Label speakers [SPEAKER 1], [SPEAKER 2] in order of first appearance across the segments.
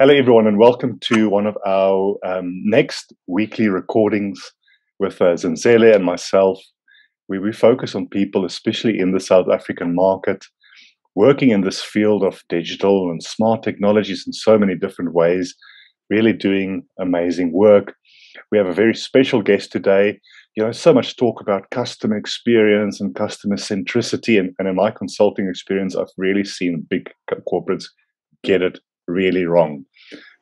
[SPEAKER 1] Hello, everyone, and welcome to one of our um, next weekly recordings with uh, and myself, where we focus on people, especially in the South African market, working in this field of digital and smart technologies in so many different ways, really doing amazing work. We have a very special guest today. You know, so much talk about customer experience and customer centricity. And, and in my consulting experience, I've really seen big corporates get it really wrong.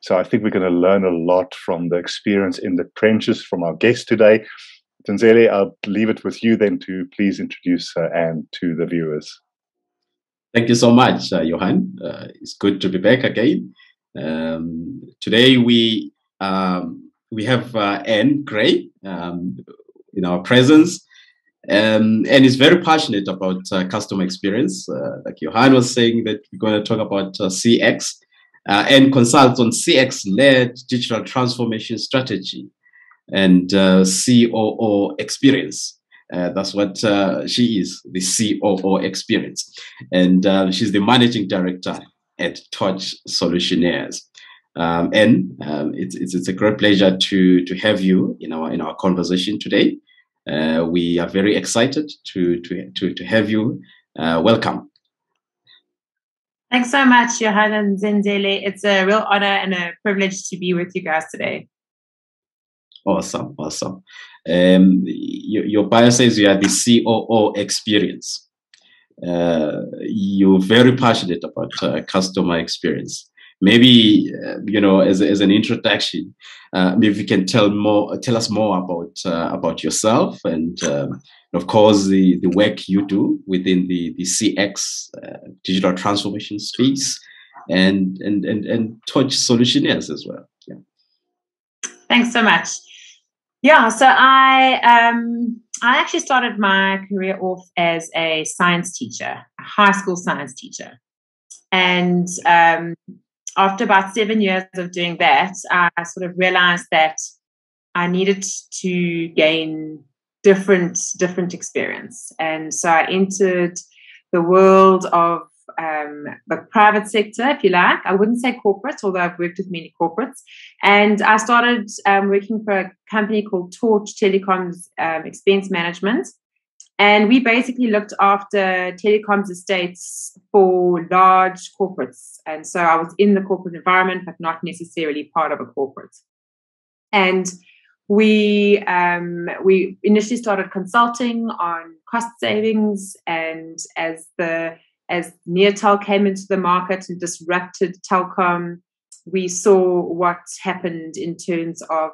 [SPEAKER 1] So I think we're going to learn a lot from the experience in the trenches from our guest today. Zenzele, I'll leave it with you then to please introduce uh, Anne to the viewers.
[SPEAKER 2] Thank you so much, uh, Johan. Uh, it's good to be back again. Um, today we um, we have uh, Anne Gray um, in our presence, um, and is very passionate about uh, customer experience. Uh, like Johan was saying, that we're going to talk about uh, CX uh, and consults on CX-led digital transformation strategy and uh, COO experience. Uh, that's what uh, she is, the COO experience. And uh, she's the managing director at Torch Solutioneers. Um, and um, it's, it's, it's, a great pleasure to, to have you in our, in our conversation today. Uh, we are very excited to, to, to, to have you. welcome.
[SPEAKER 3] Thanks so much, Johan and Zenzele. It's a real honor and a privilege to be with you guys today.
[SPEAKER 2] Awesome, awesome. Um, your, your bio says you are the COO experience. Uh, you're very passionate about uh, customer experience. Maybe uh, you know, as, as an introduction, uh, maybe you can tell more, tell us more about uh, about yourself and um, of course, the, the work you do within the, the CX uh, digital transformation space and, and, and, and Torch Solutioneers as well. Yeah.
[SPEAKER 3] Thanks so much. Yeah, so I um, I actually started my career off as a science teacher, a high school science teacher, and um, after about seven years of doing that, I sort of realized that I needed to gain different different experience. And so i entered the world of um, the private sector if you like. I wouldn't say corporate although i've worked with many corporates. And i started um, working for a company called torch telecoms um, expense management. And we basically looked after telecoms estates for large corporates. And so i was in the corporate environment but not necessarily part of a corporate. And we um, we initially started consulting on cost savings, and as the as Neotel came into the market and disrupted telecom, we saw what happened in terms of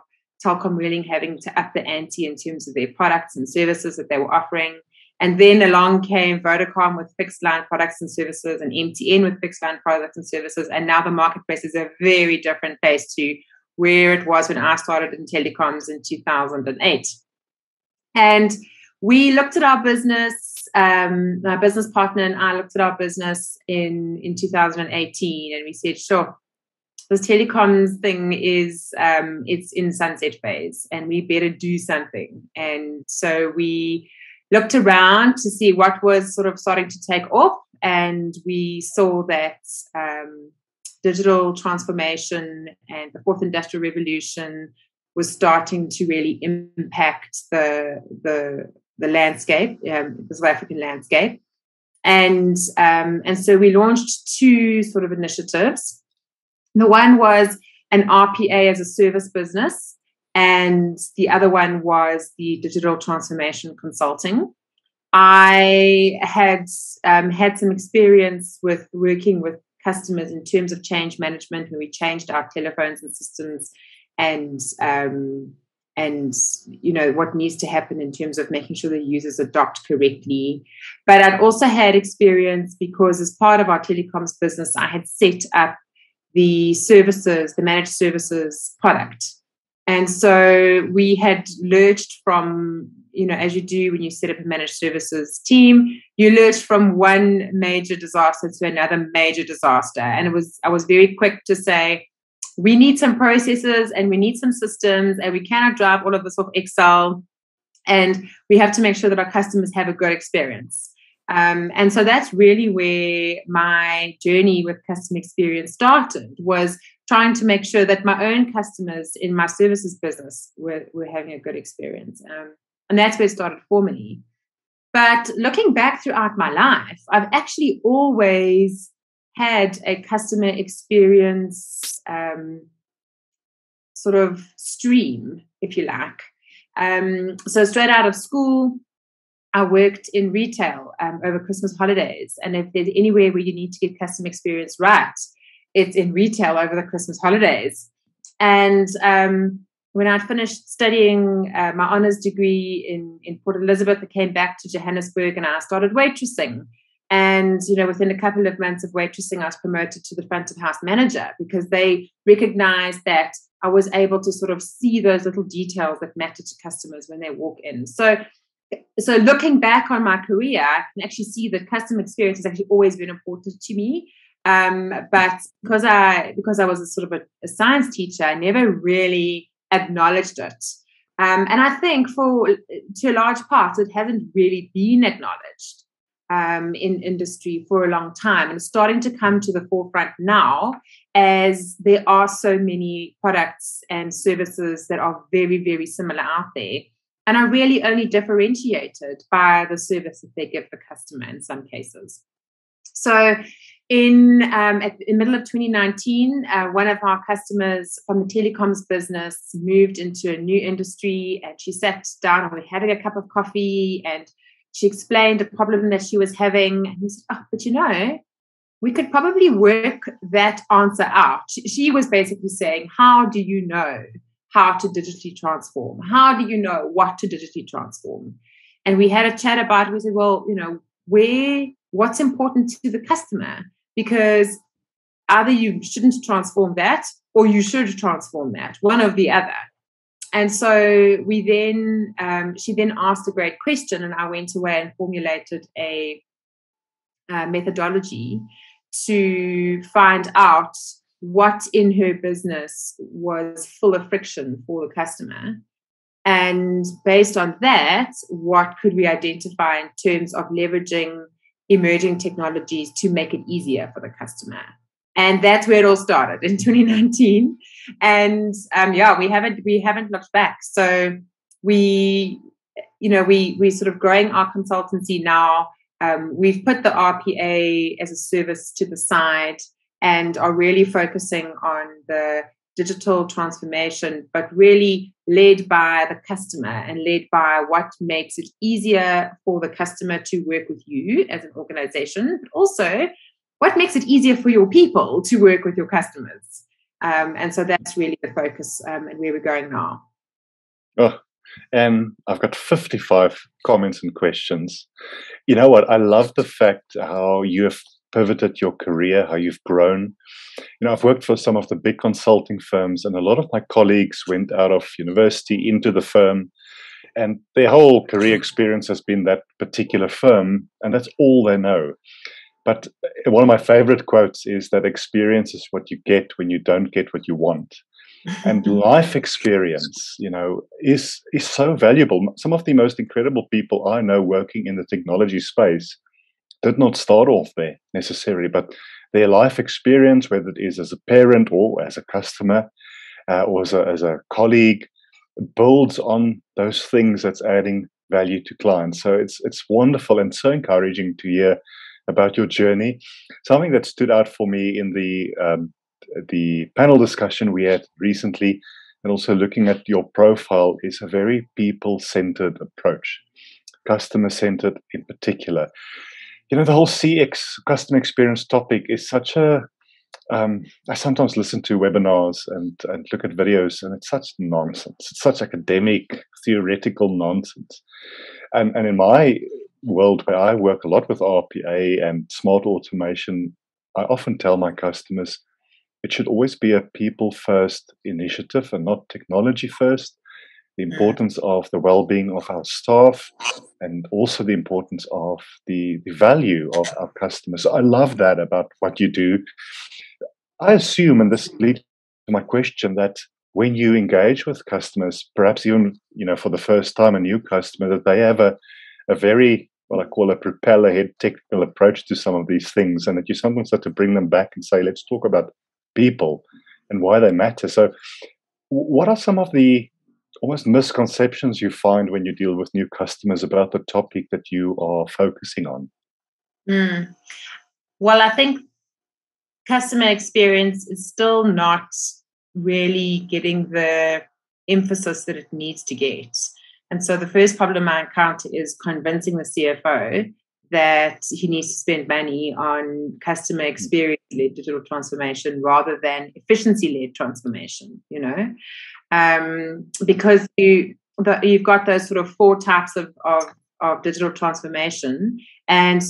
[SPEAKER 3] telecom really having to up the ante in terms of their products and services that they were offering. And then along came Vodacom with fixed line products and services, and MTN with fixed line products and services. And now the marketplace is a very different place to where it was when I started in telecoms in 2008. And we looked at our business, um, my business partner and I looked at our business in, in 2018 and we said, sure, this telecoms thing is um, it's in sunset phase and we better do something. And so we looked around to see what was sort of starting to take off and we saw that um, digital transformation and the fourth industrial revolution was starting to really impact the the, the landscape, um, the South African landscape. And um, and so we launched two sort of initiatives. The one was an RPA as a service business, and the other one was the digital transformation consulting. I had um, had some experience with working with customers in terms of change management when we changed our telephones and systems and um, and you know what needs to happen in terms of making sure the users adopt correctly but i'd also had experience because as part of our telecoms business i had set up the services, the managed services product. And so we had lurched from, you know, as you do when you set up a managed services team, you lurched from one major disaster to another major disaster. And it was, I was very quick to say, we need some processes and we need some systems, and we cannot drive all of this off Excel. And we have to make sure that our customers have a good experience. Um, and so that's really where my journey with customer experience started was trying to make sure that my own customers in my services business were, were having a good experience. Um, and that's where it started formally. But looking back throughout my life, I've actually always had a customer experience um, sort of stream, if you like. Um, so straight out of school, I worked in retail um, over Christmas holidays. And if there's anywhere where you need to get customer experience right, it's in retail over the Christmas holidays. And um, when I'd finished studying uh, my honors degree in, in Port Elizabeth, I came back to Johannesburg and I started waitressing. And you know, within a couple of months of waitressing, I was promoted to the front of house manager because they recognized that I was able to sort of see those little details that matter to customers when they walk in. So so looking back on my career, I can actually see that customer experience has actually always been important to me. Um, but because I because I was a sort of a, a, science teacher, I never really acknowledged it. Um, and I think for to a large part, it hasn't really been acknowledged um, in industry for a long time, and starting to come to the forefront now, as there are so many products and services that are very very similar out there and are really only differentiated by the service that they give the customer in some cases. So, in um, at the middle of 2019, uh, one of our customers from the telecoms business moved into a new industry, and she sat down and we having a cup of coffee, and she explained a problem that she was having. And he said, "Oh, but you know." We could probably work that answer out. She, she was basically saying, How do you know how to digitally transform. How do you know what to digitally transform? And we had a chat about, it. we said, well, you know, where, what's important to the customer? Because either you shouldn't transform that or you should transform that, one or the other. And so we then, um, she then asked a great question, and I went away and formulated a, a methodology to find out what in her business was full of friction for the customer. And based on that, what could we identify in terms of leveraging emerging technologies to make it easier for the customer? And that's where it all started in 2019. And um, yeah, we haven't we haven't looked back. So we, you know, we we sort of growing our consultancy now. Um, we've put the RPA as a service to the side and are really focusing on the digital transformation, but really led by the customer and led by what makes it easier for the customer to work with you as an organization, but also what makes it easier for your people to work with your customers. Um, and so that's really the focus um, and where we're going now.
[SPEAKER 1] Oh, and I've got 55 comments and questions. You know what? I love the fact how you have pivoted your career, how you've grown. You know, I've worked for some of the big consulting firms, and a lot of my colleagues went out of university into the firm, and their whole career experience has been that particular firm, and that's all they know. But uh, one of my favorite quotes is that experience is what you get when you don't get what you want. and life experience, you know, is is so valuable. Some of the most incredible people I know working in the technology space did not start off there necessarily, but their life experience, whether it is as a parent or as a customer uh, or as a, as a colleague, builds on those things that's adding value to clients. So it's it's wonderful and so encouraging to hear about your journey. Something that stood out for me in the um, the panel discussion we had recently, and also looking at your profile, is a very people centered approach, customer centered in particular you know the whole cx customer experience topic is such a um, I sometimes listen to webinars and, and look at videos, and it's such nonsense. It's such academic, theoretical nonsense. And, and in my world, where I work a lot with RPA and smart automation, I often tell my customers it should always be a people first initiative and not technology first. The importance of the well being of our staff and also the importance of the, the value of our customers. So I love that about what you do. I assume, and this leads to my question, that when you engage with customers, perhaps even you know for the first time a new customer, that they have a, a very what I call a propeller head technical approach to some of these things, and that you sometimes have to bring them back and say, let's talk about people and why they matter. So, what are some of the almost misconceptions you find when you deal with new customers about the topic that you are focusing on?
[SPEAKER 3] Mm. Well, I think customer experience is still not really getting the emphasis that it needs to get. And so the first problem I encounter is convincing the CFO that he needs to spend money on customer experience led digital transformation rather than efficiency led transformation, you know, um, because you, the, you've got those sort of four types of, of, of digital transformation. And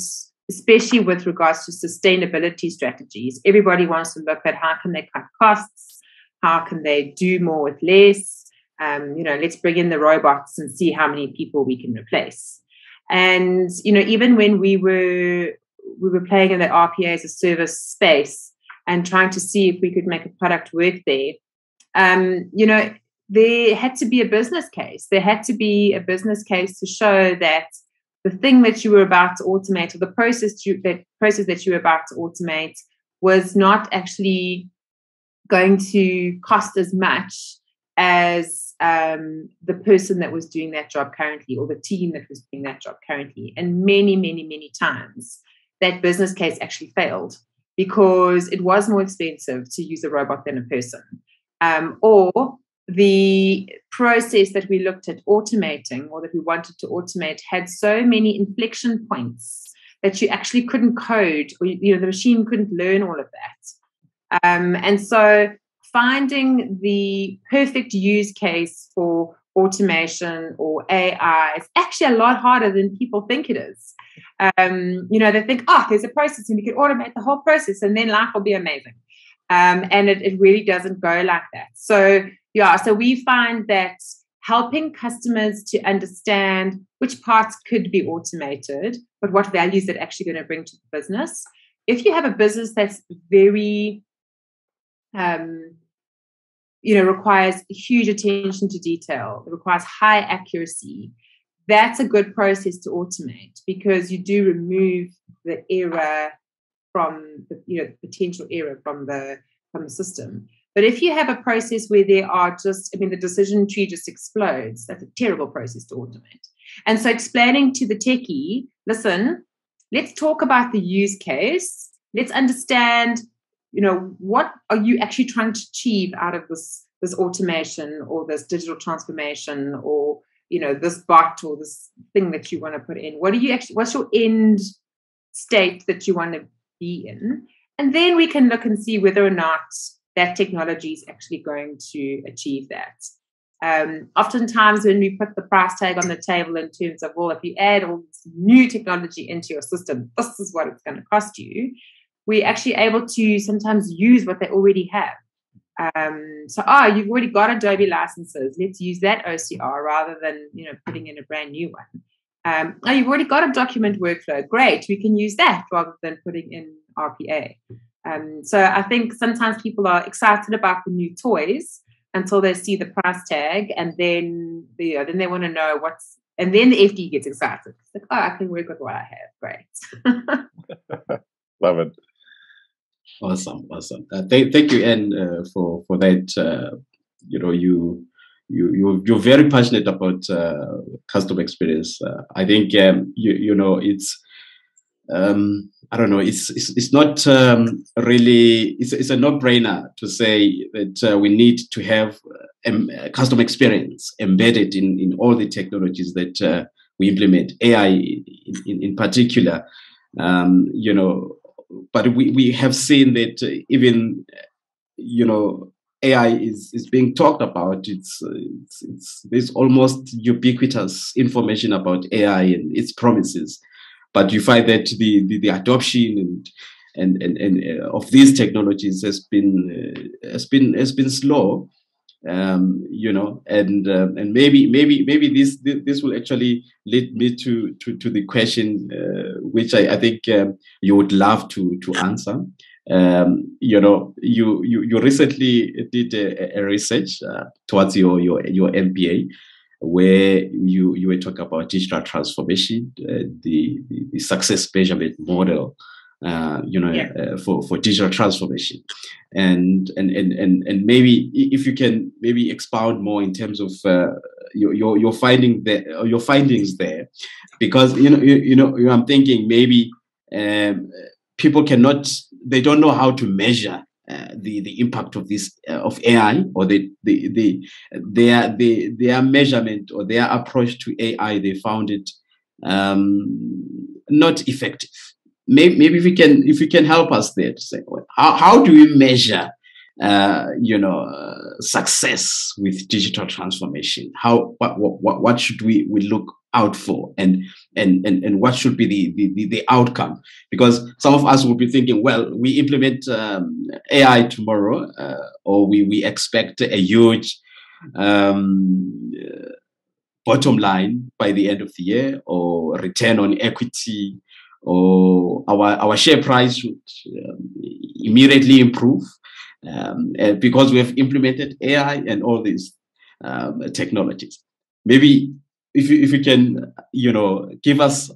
[SPEAKER 3] especially with regards to sustainability strategies, everybody wants to look at how can they cut costs, how can they do more with less, um, you know, let's bring in the robots and see how many people we can replace. And you know, even when we were we were playing in the RPA as a service space and trying to see if we could make a product work there, um, you know, there had to be a business case. There had to be a business case to show that the thing that you were about to automate or the process that process that you were about to automate was not actually going to cost as much as um, the person that was doing that job currently or the team that was doing that job currently. And many, many, many times that business case actually failed because it was more expensive to use a robot than a person. Um, or the process that we looked at automating or that we wanted to automate had so many inflection points that you actually couldn't code or you know the machine couldn't learn all of that um, and so finding the perfect use case for automation or AI is actually a lot harder than people think it is. Um, you know, they think, oh, there's a process and we can automate the whole process and then life will be amazing. Um, and it, it really doesn't go like that. So, yeah, so we find that helping customers to understand which parts could be automated, but what values it actually going to bring to the business. If you have a business that's very um, you know requires huge attention to detail it requires high accuracy that's a good process to automate because you do remove the error from the you know the potential error from the from the system. But if you have a process where there are just i mean the decision tree just explodes that's a terrible process to automate. And so explaining to the techie listen let's talk about the use case. Let's understand you know what are you actually trying to achieve out of this this automation or this digital transformation or you know this bot or this thing that you want to put in? What do you actually what's your end state that you want to be in and then we can look and see whether or not that technology is actually going to achieve that um, oftentimes when we put the price tag on the table in terms of well if you add all this new technology into your system this is what it's going to cost you we're actually able to sometimes use what they already have. Um, so, oh, you've already got Adobe licenses. Let's use that OCR rather than you know putting in a brand new one. Um, oh, you've already got a document workflow. Great, we can use that rather than putting in RPA. Um, so I think sometimes people are excited about the new toys until they see the price tag, and then the, then they want to know what's. And then the FD gets excited. It's like, oh, I can work with what I have. Great.
[SPEAKER 1] Love it.
[SPEAKER 2] Awesome, awesome. Uh, th- thank you, Anne, uh, for for that. Uh, you know, you you you you're very passionate about uh, customer experience. Uh, I think um, you you know it's. Um, I don't know. It's it's, it's not um, really. It's, it's a no-brainer to say that uh, we need to have um, customer experience embedded in in all the technologies that we implement. AI, in, in, particular, um, you know, but we, we have seen that uh, even you know AI is, is being talked about. It's, uh, it's, it's there's almost ubiquitous information about AI and its promises, but you find that the the, the adoption and and and, and uh, of these technologies has been uh, has been has been slow um, you know and um, and maybe maybe maybe this this will actually lead me to to, to the question uh, which I, I think um, you would love to to answer um, you know you, you you recently did a, a research uh, towards your your your MBA where you you were talking about digital transformation uh, the, the, success measurement model uh, you know, yeah. uh, for, for digital transformation. And, and, and, and, and maybe if you can maybe expound more in terms of uh, your, your, your finding there, your findings there, because, you know, you, you know, I'm thinking maybe um, people cannot, they don't know how to measure uh, the the impact of this uh, of AI or the the the their the, their measurement or their approach to AI they found it um, not effective. Maybe, maybe if we can if we can help us there to say how, how do we measure uh, you know uh, success with digital transformation? How what, what what should we we look out for? And and and, and what should be the, the the outcome? Because some of us will be thinking well we implement um, ai tomorrow uh, or we we expect a huge um, bottom line by the end of the year or return on equity or our, our share price should um, immediately improve um, because we have implemented AI and all these um, technologies. Maybe if you, if you can, you know, give us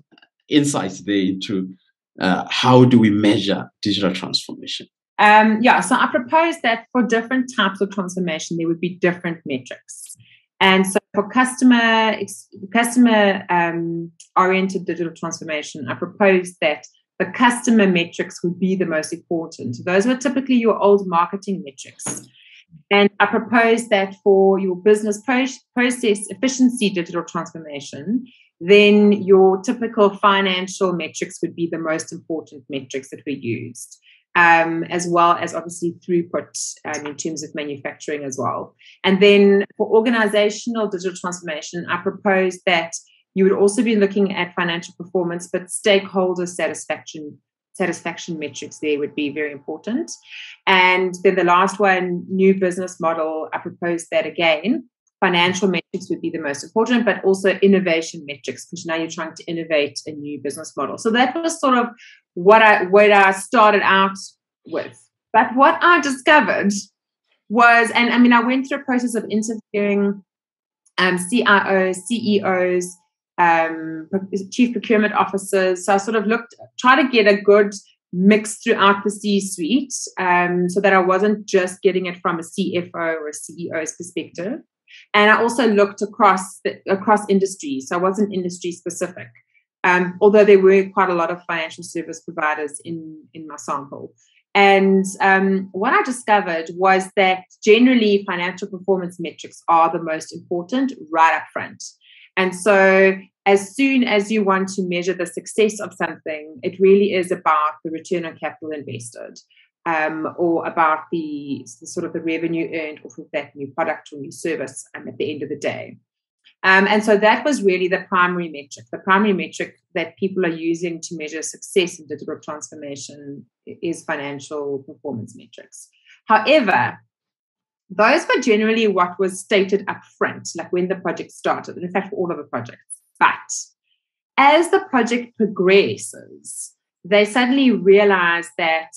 [SPEAKER 2] insights there into uh, how do we measure digital transformation?
[SPEAKER 3] Um, yeah, so I propose that for different types of transformation, there would be different metrics. And so for customer customer um, oriented digital transformation, I propose that the customer metrics would be the most important. Those were typically your old marketing metrics. And I propose that for your business process efficiency digital transformation, then your typical financial metrics would be the most important metrics that we used um, as well as obviously throughput um, in terms of manufacturing as well. And then for organizational digital transformation, I propose that you would also be looking at financial performance, but stakeholder satisfaction satisfaction metrics there would be very important. And then the last one, new business model, I propose that again financial metrics would be the most important, but also innovation metrics, because now you're trying to innovate a new business model. So that was sort of what I what I started out with. But what I discovered was, and I mean, I went through a process of interviewing um, CIOs, CEOs, um, chief procurement officers. So I sort of looked, try to get a good mix throughout the C suite um, so that I wasn't just getting it from a CFO or a CEO's perspective. And I also looked across the, across industries, so I wasn't industry specific. Um, although there were quite a lot of financial service providers in in my sample. And um, what I discovered was that generally financial performance metrics are the most important right up front. And so, as soon as you want to measure the success of something, it really is about the return on capital invested um, or about the, the, sort of the revenue earned off of that new product or new service um, at the end of the day. Um, and so that was really the primary metric. The primary metric that people are using to measure success in digital transformation is financial performance metrics. However, those were generally what was stated up front, like when the project started, and in fact, for all of the projects. But as the project progresses, they suddenly realize that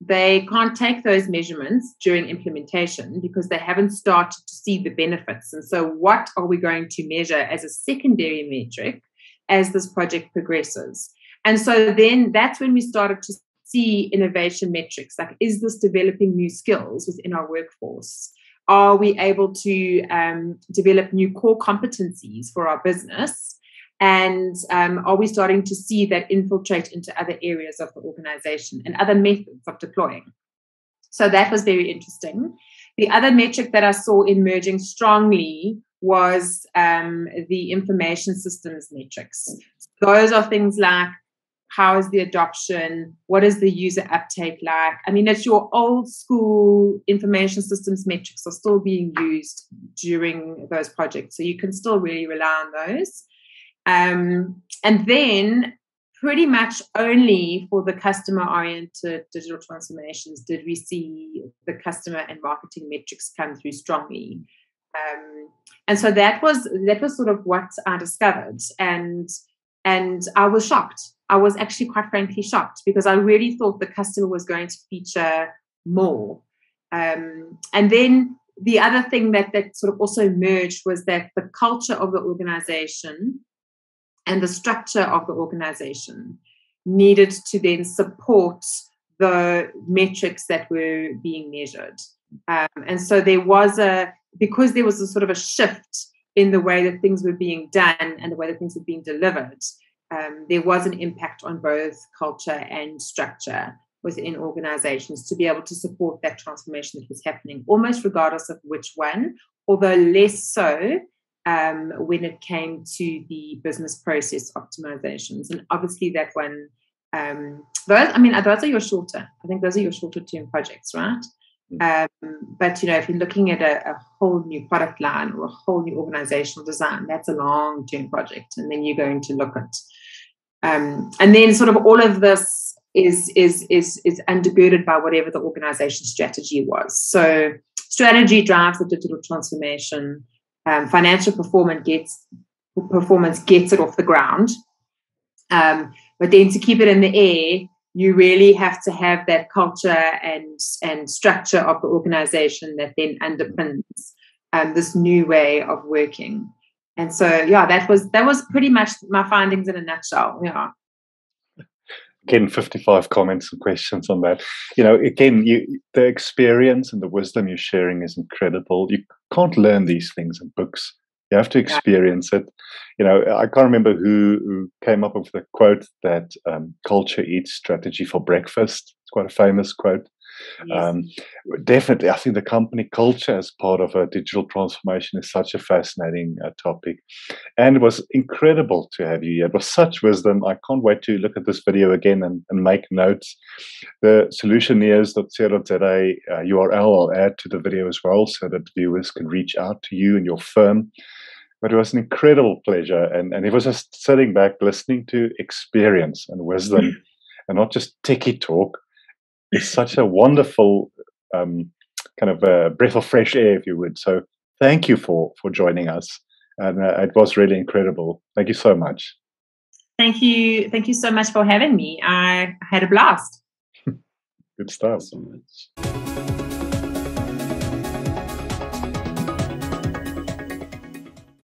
[SPEAKER 3] they can't take those measurements during implementation because they haven't started to see the benefits. And so, what are we going to measure as a secondary metric as this project progresses? And so, then that's when we started to see innovation metrics like, is this developing new skills within our workforce? Are we able to um, develop new core competencies for our business? And um, are we starting to see that infiltrate into other areas of the organization and other methods of deploying? So that was very interesting. The other metric that I saw emerging strongly was um, the information systems metrics. Those are things like how is the adoption? What is the user uptake like? I mean, it's your old school information systems metrics are still being used during those projects. So you can still really rely on those. Um, and then pretty much only for the customer oriented digital transformations did we see the customer and marketing metrics come through strongly. Um, and so that was that was sort of what I discovered, and and I was shocked. I was actually quite frankly shocked because I really thought the customer was going to feature more. Um, and then the other thing that that sort of also emerged was that the culture of the organization and the structure of the organization needed to then support the metrics that were being measured. Um, and so there was a, because there was a sort of a shift in the way that things were being done and the way that things were being delivered, um, there was an impact on both culture and structure within organizations to be able to support that transformation that was happening, almost regardless of which one, although less so um, when it came to the business process optimizations. And obviously, that one, um, those, I mean, those are your shorter, I think those are your shorter term projects, right? Mm. Um, but you know, if you're looking at a, a, whole new product line or a whole new organizational design, that's a long term project. And then you're going to look at, um, and then sort of all of this is is is is undergirded by whatever the organization strategy was. So strategy drives the digital transformation um, financial performance gets performance gets it off the ground. Um, but then to keep it in the air, you really have to have that culture and and structure of the organization that then underpins um, this new way of working. And so, yeah, that was that was pretty much my findings in a nutshell. Yeah.
[SPEAKER 1] Again 55 comments and questions on that. You know again you the experience and the wisdom you're sharing is incredible. You can't learn these things in books. You have to experience it. You know i can't remember who, who came up with the quote that um, culture eats strategy for breakfast. It's quite a famous quote Yes. Um, definitely, I think the company culture as part of a digital transformation is such a fascinating uh, topic. And it was incredible to have you here. It was such wisdom. I can't wait to look at this video again and, and make notes. The solutioneers.co.za uh, URL I'll add to the video as well so that viewers can reach out to you and your firm but it was an incredible pleasure and, and it was just sitting back listening to experience and wisdom and not just techie talk is such a wonderful um, kind of a breath of fresh air, if you would. So thank you for for joining us, and uh, it was really incredible. Thank you so much.
[SPEAKER 3] Thank you, thank you so much for having me. I had a blast.
[SPEAKER 1] Good stuff. so much.